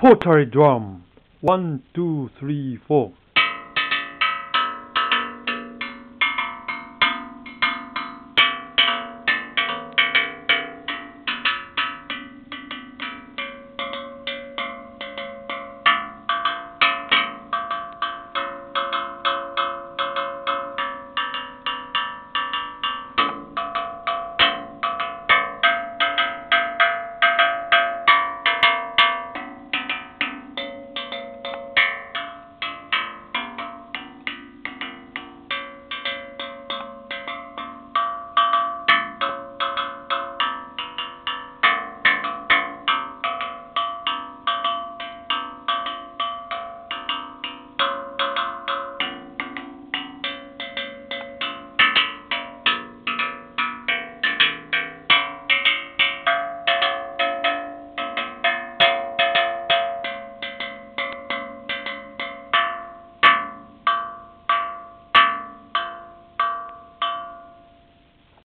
pottery drum. One, two, three, four.